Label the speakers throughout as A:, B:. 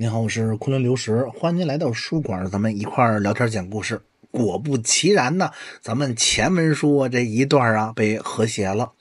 A: 您好，我是昆仑流石，欢迎您来到书馆，咱们一块儿聊天讲故事。果不其然呢，咱们前文书这一段啊被和谐了。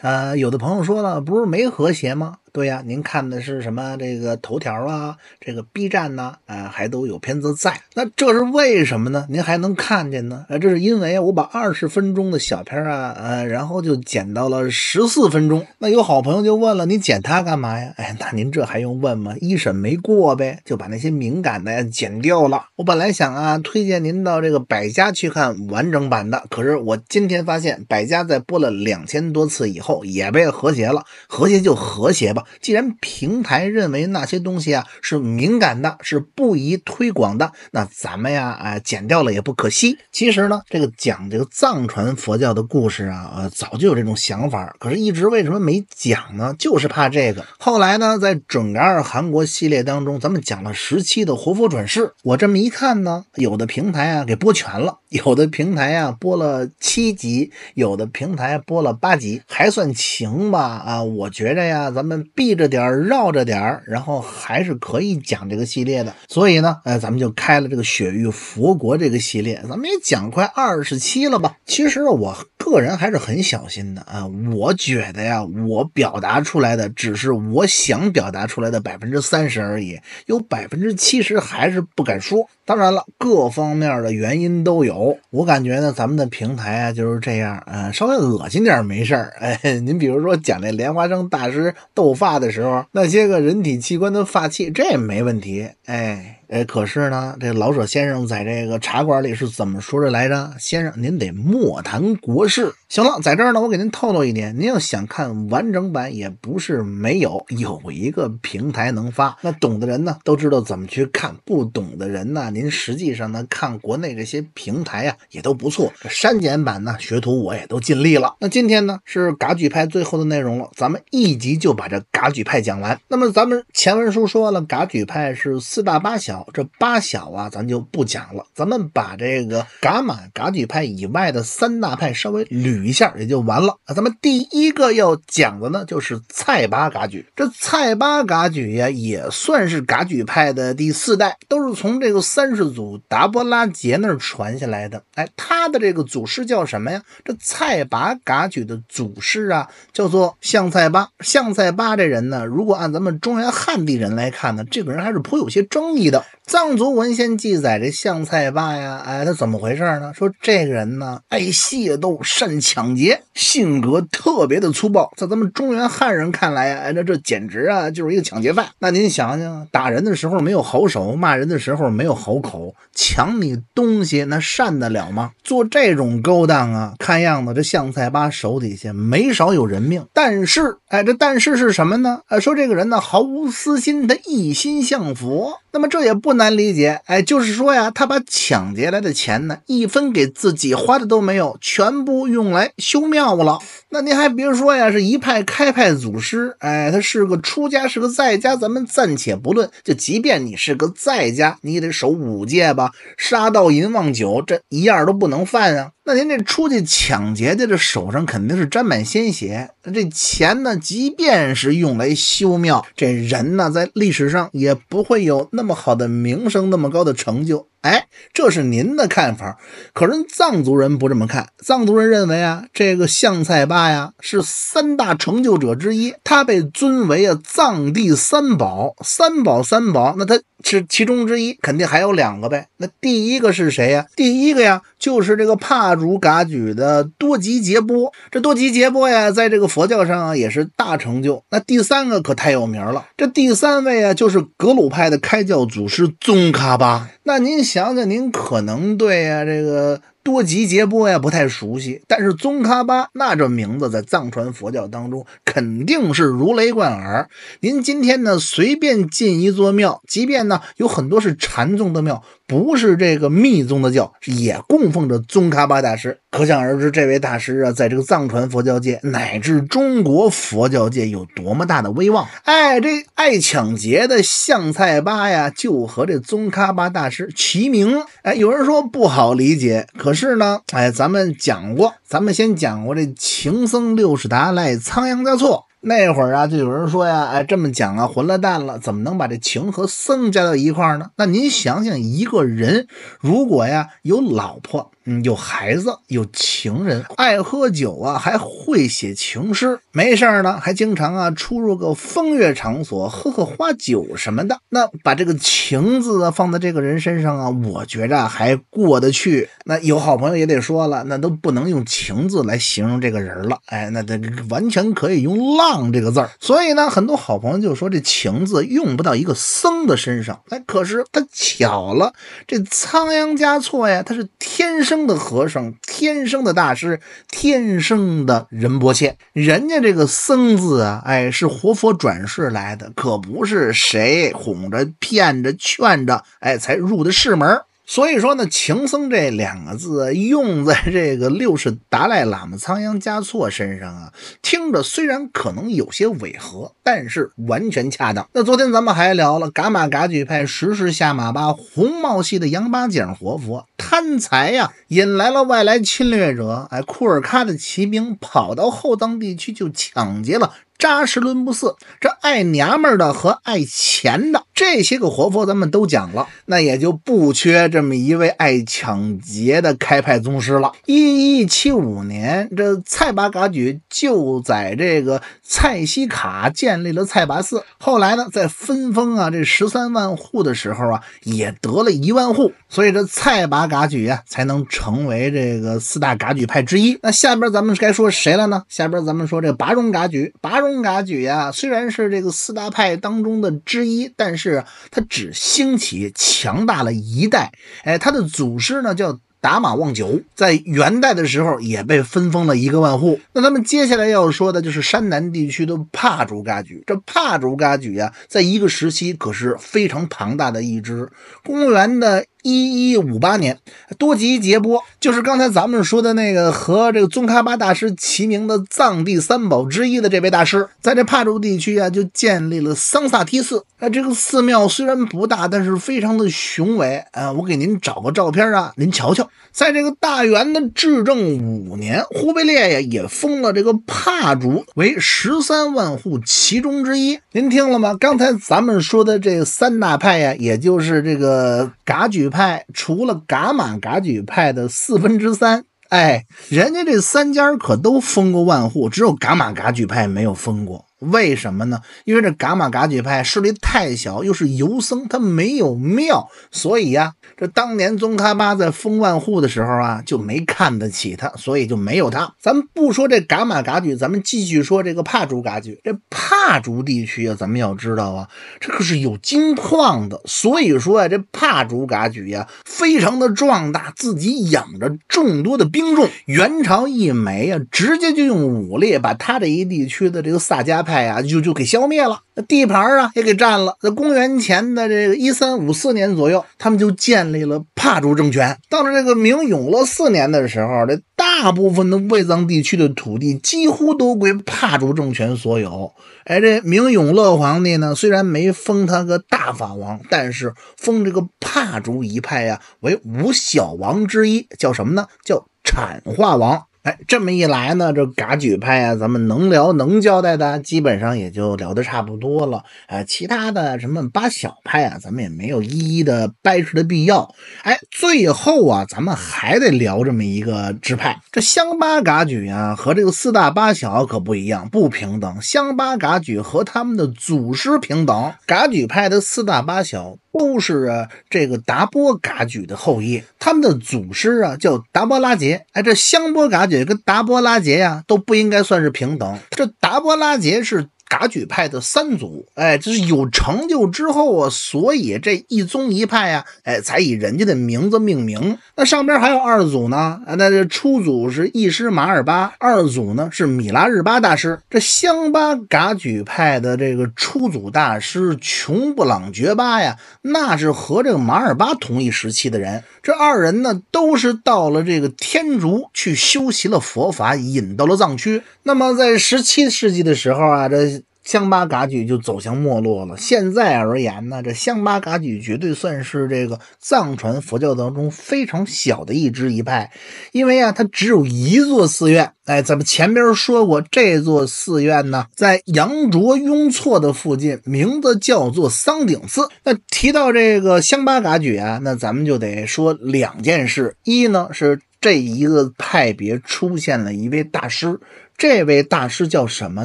A: 呃，有的朋友说了，不是没和谐吗？对呀，您看的是什么？这个头条啊，这个 B 站呢，啊，还都有片子在。那这是为什么呢？您还能看见呢？啊，这是因为我把二十分钟的小片啊，呃，然后就剪到了十四分钟。那有好朋友就问了，你剪它干嘛呀？哎，那您这还用问吗？一审没过呗，就把那些敏感的呀剪掉了。我本来想啊，推荐您到这个百家去看完整版的，可是我今天发现，百家在播了两千多次以后也被和谐了。和谐就和谐吧。既然平台认为那些东西啊是敏感的，是不宜推广的，那咱们呀，啊剪掉了也不可惜。其实呢，这个讲这个藏传佛教的故事啊，呃，早就有这种想法，可是一直为什么没讲呢？就是怕这个。后来呢，在准噶尔韩国系列当中，咱们讲了十七的活佛转世，我这么一看呢，有的平台啊给播全了，有的平台啊播了七集，有的平台播了八集，还算行吧。啊，我觉着呀，咱们。避着点儿绕着点儿然后还是可以讲这个系列的。所以呢，呃，咱们就开了这个雪域佛国这个系列，咱们也讲快二十期了吧？其实我个人还是很小心的啊，我觉得呀，我表达出来的只是我想表达出来的百分之三十而已，有百分之七十还是不敢说。当然了，各方面的原因都有。我感觉呢，咱们的平台啊就是这样，呃，稍微恶心点没事儿。哎，您比如说讲这莲花生大师斗发的时候，那些个人体器官的发器，这没问题。哎。哎，可是呢，这老舍先生在这个茶馆里是怎么说的来着？先生，您得莫谈国事。行了，在这儿呢，我给您透露一点，您要想看完整版，也不是没有，有一个平台能发。那懂的人呢，都知道怎么去看；不懂的人呢，您实际上呢，看国内这些平台呀，也都不错。删减版呢，学徒我也都尽力了。那今天呢，是嘎举派最后的内容了，咱们一集就把这嘎举派讲完。那么咱们前文书说了，嘎举派是四大八小。这八小啊，咱就不讲了，咱们把这个噶玛噶举派以外的三大派稍微捋一下也就完了。那咱们第一个要讲的呢，就是蔡巴噶举。这蔡巴噶举呀，也算是噶举派的第四代，都是从这个三世祖达波拉杰那儿传下来的。哎，他的这个祖师叫什么呀？这蔡巴噶举的祖师啊，叫做向蔡巴。向蔡巴这人呢，如果按咱们中原汉地人来看呢，这个人还是颇有些争议的。藏族文献记载，这向菜巴呀，哎，他怎么回事呢？说这个人呢，爱械斗，善抢劫，性格特别的粗暴。在咱们中原汉人看来，哎，那这简直啊，就是一个抢劫犯。那您想想，打人的时候没有好手，骂人的时候没有好口，抢你东西，那善得了吗？做这种勾当啊，看样子这向菜巴手底下没少有人命。但是，哎，这但是是什么呢？哎，说这个人呢，毫无私心，他一心向佛。那么这也不难理解，哎，就是说呀，他把抢劫来的钱呢，一分给自己花的都没有，全部用来修庙了。那您还别说呀，是一派开派祖师，哎，他是个出家，是个在家，咱们暂且不论。就即便你是个在家，你也得守五戒吧，杀盗淫妄酒，这一样都不能犯啊。那您这出去抢劫的，这手上肯定是沾满鲜血。那这钱呢，即便是用来修庙，这人呢，在历史上也不会有那么好的名声，那么高的成就。哎，这是您的看法，可是藏族人不这么看。藏族人认为啊，这个向菜巴呀是三大成就者之一，他被尊为啊藏地三宝，三宝三宝，那他是其中之一，肯定还有两个呗。那第一个是谁呀？第一个呀，就是这个帕如嘎举的多吉杰波。这多吉杰波呀，在这个佛教上啊也是大成就。那第三个可太有名了，这第三位啊，就是格鲁派的开教祖师宗喀巴。那您想想，您可能对呀这个。多吉杰波呀，不太熟悉，但是宗喀巴那这名字在藏传佛教当中肯定是如雷贯耳。您今天呢随便进一座庙，即便呢有很多是禅宗的庙，不是这个密宗的教，也供奉着宗喀巴大师。可想而知，这位大师啊，在这个藏传佛教界乃至中国佛教界有多么大的威望。哎，这爱抢劫的向菜巴呀，就和这宗喀巴大师齐名。哎，有人说不好理解，可。是呢，哎，咱们讲过，咱们先讲过这情僧六世达赖仓央嘉措。那会儿啊，就有人说呀，哎，这么讲啊，混了蛋了，怎么能把这情和僧加到一块儿呢？那您想想，一个人如果呀有老婆。嗯，有孩子，有情人，爱喝酒啊，还会写情诗，没事儿呢，还经常啊出入个风月场所，喝喝花酒什么的。那把这个情字啊放在这个人身上啊，我觉着还过得去。那有好朋友也得说了，那都不能用情字来形容这个人了，哎，那这完全可以用浪这个字儿。所以呢，很多好朋友就说这情字用不到一个僧的身上。哎，可是他巧了，这仓央嘉措呀，他是天生。生的和尚，天生的大师，天生的仁波切。人家这个僧字啊，哎，是活佛转世来的，可不是谁哄着、骗着、劝着，哎，才入的世门。所以说呢，情僧这两个字用在这个六世达赖喇嘛仓央嘉措身上啊，听着虽然可能有些违和，但是完全恰当。那昨天咱们还聊了噶玛噶举派十世下马巴红帽系的杨八井活佛贪财呀，引来了外来侵略者，哎，库尔喀的骑兵跑到后藏地区就抢劫了。扎什伦布寺，这爱娘们的和爱钱的这些个活佛，咱们都讲了，那也就不缺这么一位爱抢劫的开派宗师了。一一七五年，这蔡拔噶举就在这个蔡西卡建立了蔡拔寺。后来呢，在分封啊这十三万户的时候啊，也得了一万户，所以这蔡拔噶举啊才能成为这个四大噶举派之一。那下边咱们该说谁了呢？下边咱们说这拔荣噶举，拔荣。噶举呀，虽然是这个四大派当中的之一，但是是他只兴起强大了一代。哎，他的祖师呢叫达玛旺久，在元代的时候也被分封了一个万户。那咱们接下来要说的就是山南地区的帕竹噶举。这帕竹噶举呀，在一个时期可是非常庞大的一支。公元的。一一五八年，多吉杰波就是刚才咱们说的那个和这个宗喀巴大师齐名的藏地三宝之一的这位大师，在这帕竹地区啊，就建立了桑萨提寺。那这个寺庙虽然不大，但是非常的雄伟。啊，我给您找个照片啊，您瞧瞧。在这个大元的至正五年，忽必烈呀也封了这个帕竹为十三万户其中之一。您听了吗？刚才咱们说的这三大派呀，也就是这个噶举。派除了噶玛噶举派的四分之三，哎，人家这三家可都封过万户，只有噶玛噶举派没有封过。为什么呢？因为这噶玛噶举派势力太小，又是游僧，他没有庙，所以呀，这当年宗喀巴在封万户的时候啊，就没看得起他，所以就没有他。咱们不说这噶玛噶举，咱们继续说这个帕竹噶举。这帕竹地区啊，咱们要知道啊，这可是有金矿的，所以说啊，这帕竹噶举呀，非常的壮大，自己养着众多的兵众。元朝一没呀，直接就用武力把他这一地区的这个萨迦派。派呀，就就给消灭了，那地盘啊也给占了。在公元前的这个一三五四年左右，他们就建立了帕竹政权。到了这个明永乐四年的时候，这大部分的卫藏地区的土地几乎都归帕竹政权所有。哎，这明永乐皇帝呢，虽然没封他个大法王，但是封这个帕竹一派呀为五小王之一，叫什么呢？叫产化王。哎，这么一来呢，这噶举派啊，咱们能聊能交代的，基本上也就聊得差不多了。哎，其他的什么八小派啊，咱们也没有一一的掰扯的必要。哎，最后啊，咱们还得聊这么一个支派，这乡巴噶举啊，和这个四大八小可不一样，不平等。乡巴噶举和他们的祖师平等，噶举派的四大八小。都是啊，这个达波嘎举的后裔，他们的祖师啊叫达波拉杰。哎，这香波嘎举跟达波拉杰呀都不应该算是平等，这达波拉杰是。噶举派的三祖，哎，这是有成就之后啊，所以这一宗一派呀，哎，才以人家的名字命名。那上边还有二祖呢，啊那这初祖是义师马尔巴，二祖呢是米拉日巴大师。这香巴噶举派的这个初祖大师琼布朗觉巴呀，那是和这个马尔巴同一时期的人。这二人呢，都是到了这个天竺去修习了佛法，引到了藏区。那么在十七世纪的时候啊，这。香巴噶举就走向没落了。现在而言呢，这香巴噶举绝对算是这个藏传佛教当中非常小的一支一派，因为啊，它只有一座寺院。哎，咱们前边说过，这座寺院呢，在羊卓雍措的附近，名字叫做桑顶寺。那提到这个香巴噶举啊，那咱们就得说两件事：一呢是这一个派别出现了一位大师。这位大师叫什么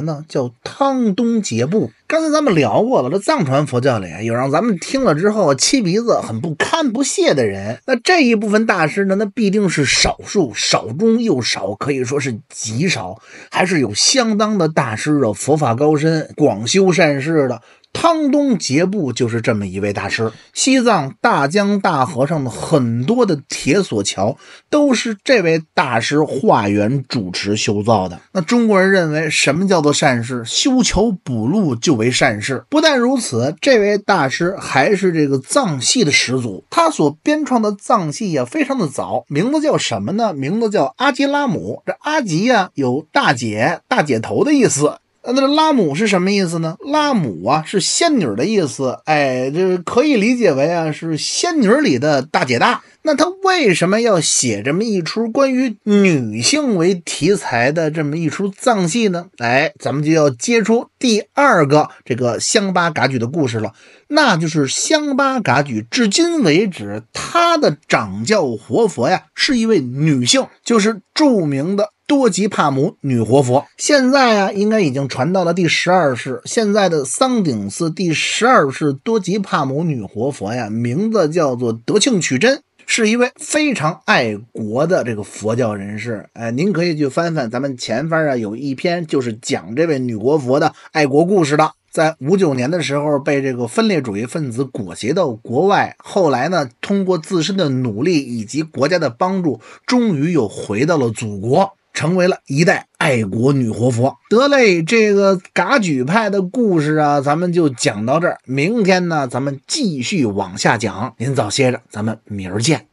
A: 呢？叫汤东杰布。刚才咱们聊过了，这藏传佛教里有让咱们听了之后啊气鼻子、很不堪不屑的人。那这一部分大师呢，那必定是少数，少中又少，可以说是极少，还是有相当的大师啊，佛法高深、广修善事的。汤东杰布就是这么一位大师。西藏大江大河上的很多的铁索桥都是这位大师化缘主持修造的。那中国人认为，什么叫做善事？修桥补路就为善事。不但如此，这位大师还是这个藏戏的始祖。他所编创的藏戏呀，非常的早，名字叫什么呢？名字叫阿吉拉姆。这阿吉呀，有大姐、大姐头的意思。那拉姆是什么意思呢？拉姆啊，是仙女的意思。哎，这可以理解为啊，是仙女里的大姐大。那他为什么要写这么一出关于女性为题材的这么一出藏戏呢？哎，咱们就要接出第二个这个香巴噶举的故事了。那就是香巴噶举，至今为止，他的掌教活佛呀，是一位女性，就是著名的。多吉帕姆女活佛，现在啊，应该已经传到了第十二世。现在的桑顶寺第十二世多吉帕姆女活佛呀，名字叫做德庆曲真，是一位非常爱国的这个佛教人士。哎，您可以去翻翻咱们前方啊，有一篇就是讲这位女活佛的爱国故事的。在五九年的时候，被这个分裂主义分子裹挟到国外，后来呢，通过自身的努力以及国家的帮助，终于又回到了祖国。成为了一代爱国女活佛。得嘞，这个噶举派的故事啊，咱们就讲到这儿。明天呢，咱们继续往下讲。您早歇着，咱们明儿见。